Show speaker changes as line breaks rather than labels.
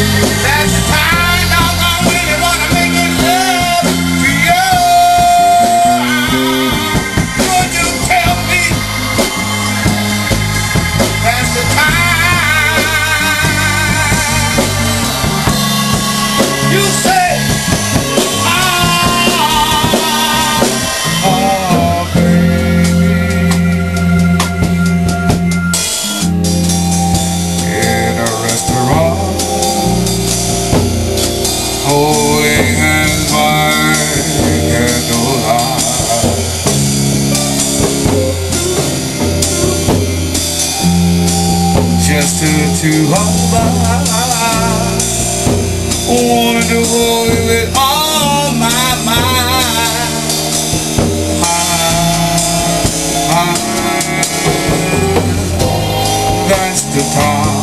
just to, to hold. Wonderful with all my mind. That's the time.